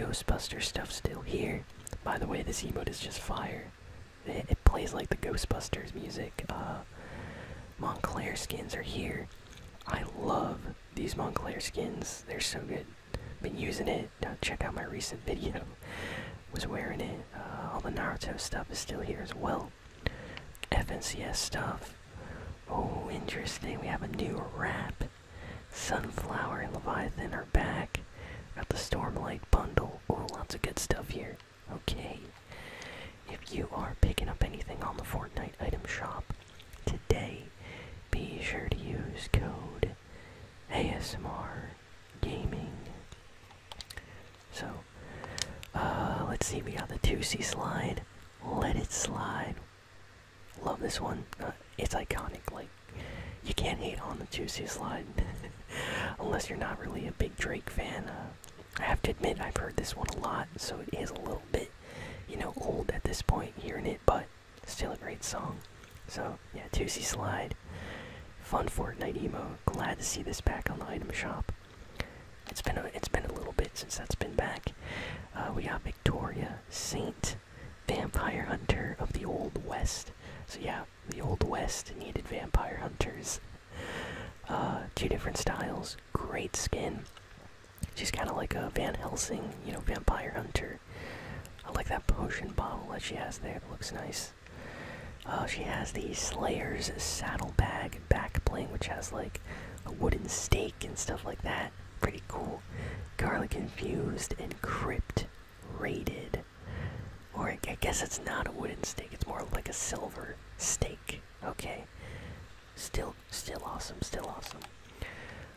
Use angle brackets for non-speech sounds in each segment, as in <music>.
Ghostbuster stuff still here. By the way, this emote is just fire. It, it plays like the Ghostbusters music. Uh, Montclair skins are here. I love these Montclair skins. They're so good. Been using it. Uh, check out my recent <laughs> video. Was wearing it. Uh, all the Naruto stuff is still here as well. FNCS stuff. Oh, interesting. We have a new wrap. Sunflower and Leviathan are back. Got the Stormlight bundle. Lots of good stuff here. Okay. If you are picking up anything on the Fortnite item shop today, be sure to use code ASMR Gaming. So, uh, let's see. We got the Toosie slide. Let it slide. Love this one. Uh, it's iconic. Like, you can't hate on the Toosie slide. <laughs> Unless you're not really a big Drake fan. Uh, I have to admit, I've heard this one a lot, so it is a little bit, you know, old at this point hearing it, but still a great song. So, yeah, Toosie slide. Fun Fortnite emo. Glad to see this back on the item shop. It's been a, it's been a little bit since that's been back. Uh, we got Victoria Saint, Vampire Hunter of the Old West. So yeah, the Old West needed vampire hunters. Uh, two different styles, great skin. She's kind of like a Van Helsing, you know, vampire hunter. I like that potion bottle that she has there. It looks nice. Uh, she has the Slayer's saddlebag back bling, which has like a wooden stake and stuff like that. Pretty cool. Garlic infused and crypt rated. Or I guess it's not a wooden stake, it's more like a silver stake. Okay. Still still awesome, still awesome.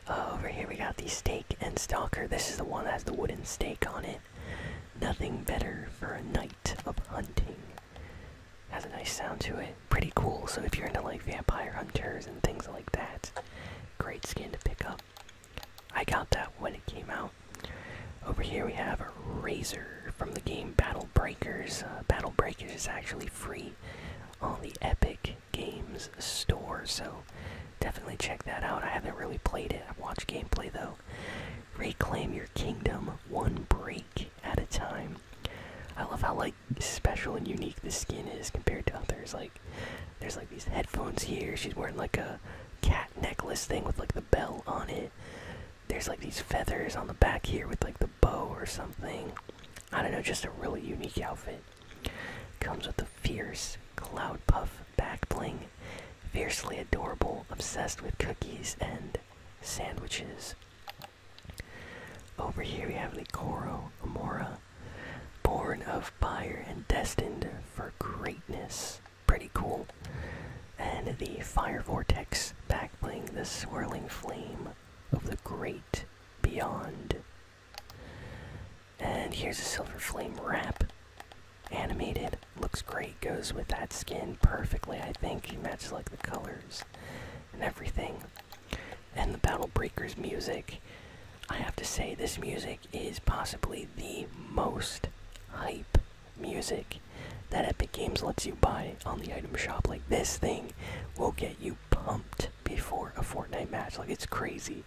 Uh, over here we got the stake and stalker. This is the one that has the wooden stake on it. Nothing better for a night of hunting. Has a nice sound to it. Pretty cool. So if you're into like vampire hunters and things like that, great skin to pick up. I got that when it came out. Over here we have a Razor from the game Battle Breakers. Uh, Battle Breakers is actually free on the Epic Games store, so definitely check that out. I haven't really played it. I've watched gameplay though. Reclaim your kingdom one break at a time. I love how like special and unique this skin is compared to others. Like there's like these headphones here. She's wearing like a cat necklace thing with like the bell on it. There's like these feathers on the back here with like the bow or something. I don't know, just a really unique outfit. Comes with a fierce cloud puff back bling. Fiercely adorable, obsessed with cookies and sandwiches. Over here we have the Koro Amora, born of fire and destined for greatness. Pretty cool. And the Fire Vortex back bling, the swirling flame of the great beyond. And here's a silver flame wrap. Animated, looks great, goes with that skin perfectly, I think. It matches like the colors and everything. And the Battle Breakers music. I have to say, this music is possibly the most hype music that Epic Games lets you buy on the item shop. Like, this thing will get you pumped before a Fortnite match. Like, it's crazy.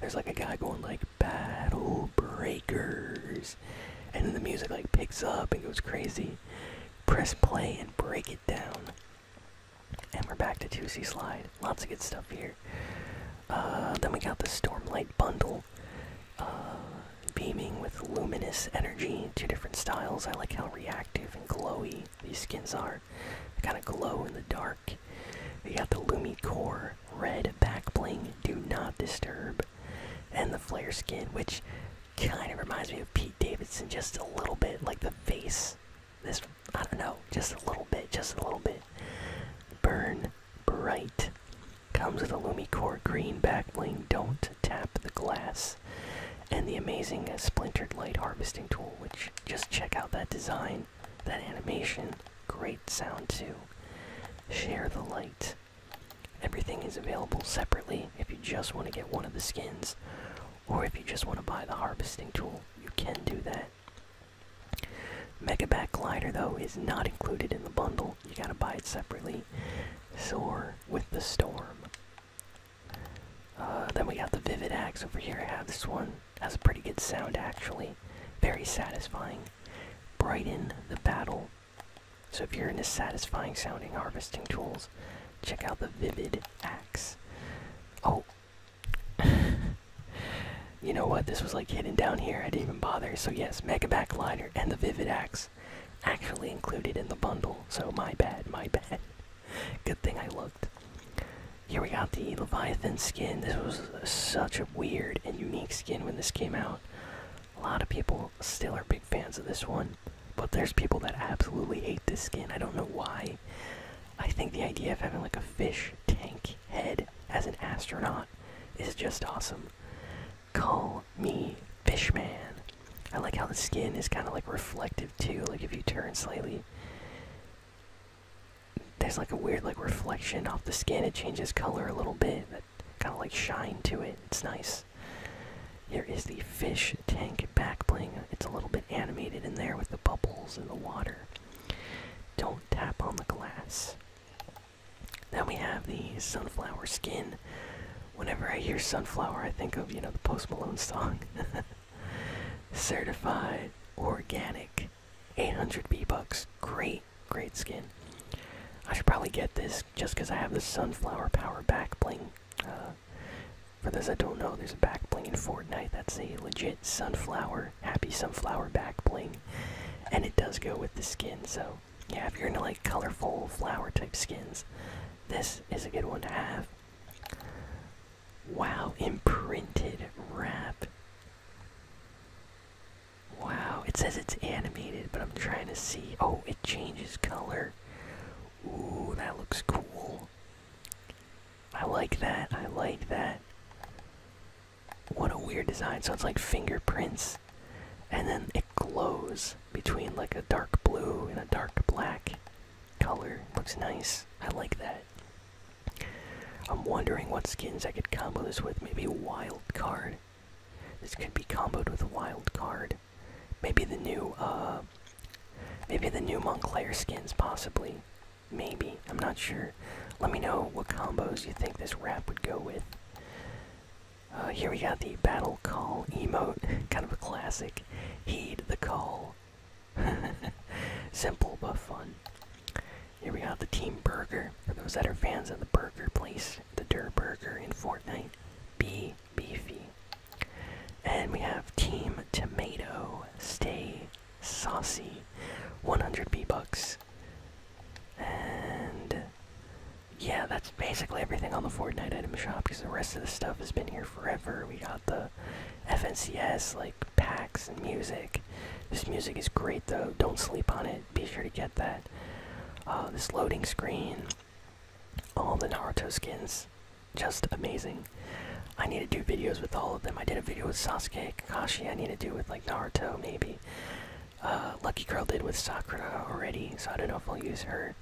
There's like a guy going, like, Battle Breakers. And then the music, like, picks up and goes crazy. Press play and break it down. And we're back to Toosie Slide. Lots of good stuff here. Uh, then we got the Stormlight bundle. Uh, beaming with luminous energy. Two different styles. I like how reactive and glowy these skins are. They kind of glow in the dark. We got the Lumi Core red back bling. Do not disturb. And the flare skin, which kind of reminds me of Pete Davidson just a little bit. Like the face. Know, just a little bit, just a little bit. Burn bright. Comes with a Lumicore green back bling. Don't tap the glass. And and the amazing uh, splintered light harvesting tool, which just check out that design, that animation, great sound too. Share the light. Everything is available separately if you just want to get one of the skins, or if you just want to buy the harvesting tool, you can do that. Megaback Glider, though, is not included in the bundle. You gotta buy it separately. Soar with the Storm. Uh, then we got the Vivid Axe over here. I have this one. Has a pretty good sound, actually. Very satisfying. Brighten the Battle. So if you're into satisfying sounding harvesting tools, check out the Vivid Axe. Oh. You know what? This was like hidden down here. I didn't even bother. So yes, Mega Backlighter and the Vivid Axe actually included in the bundle. So my bad, my bad. Good thing I looked. Here we got the Leviathan skin. This was such a weird and unique skin when this came out. A lot of people still are big fans of this one, but there's people that absolutely hate this skin. I don't know why. I think the idea of having like a fish tank head as an astronaut is just awesome. Call me Fishman. I like how the skin is kind of like reflective too. Like if you turn slightly, there's like a weird like reflection off the skin. It changes color a little bit. That kind of like shine to it. It's nice. Here is the fish tank back bling. It's a little bit animated in there with the bubbles in the water. Don't tap on the glass. Then we have the sunflower skin. Whenever I hear sunflower, I think of, you know, the Post Malone song. <laughs> Certified organic. 800 V-Bucks. Great, great skin. I should probably get this just because I have the sunflower power back bling. Uh, for those that don't know, there's a back bling in Fortnite that's a legit sunflower, happy sunflower back bling. And it does go with the skin, so yeah, if you're into like colorful flower type skins, this is a good one to have. Wow, Inkprinted wrap. Wow, it says it's animated, but I'm trying to see. Oh, it changes color. Ooh, that looks cool. I like that. I like that. What a weird design. So it's like fingerprints, and then it glows between like a dark blue and a dark black color. Looks nice. I like that. I'm wondering what skins I could combo this with. Maybe a wild card. This could be comboed with a wild card. Maybe the new, uh, maybe the new Montclair skins, possibly. Maybe. I'm not sure. Let me know what combos you think this wrap would go with. Uh, here we got the Battle Call emote. <laughs> kind of a classic. Heed the call. <laughs> Simple but fun. Here we got the Team Burger. For those that are fans of the burger place, the Durrr Burger in Fortnite. Be beefy. And we have Team Tomato. Stay saucy. 100 B bucks. And yeah, that's basically everything on the Fortnite item shop because the rest of the stuff has been here forever. We got the FNCS, like packs and music. This music is great though, don't sleep on it. Be sure to get that. Uh, this loading screen, all the Naruto skins, just amazing. I need to do videos with all of them. I did a video with Sasuke, Kakashi. I need to do with like Naruto, maybe. Uh, Lucky Girl did with Sakura already, so I don't know if I'll use her.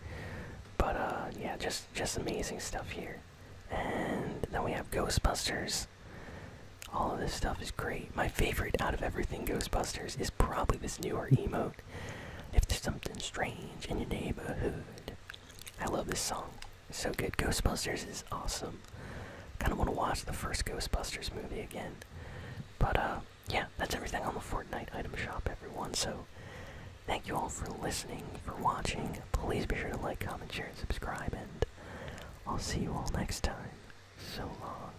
But uh, yeah, just just amazing stuff here. And then we have Ghostbusters. All of this stuff is great. My favorite out of everything Ghostbusters is probably this newer emote. If there's something strange in your neighborhood. I love this song. It's so good. Ghostbusters is awesome. Kind of want to watch the first Ghostbusters movie again. But uh, yeah, that's everything on the Fortnite item shop, everyone. So thank you all for listening, for watching. Please be sure to like, comment, share, and subscribe, and I'll see you all next time. So long.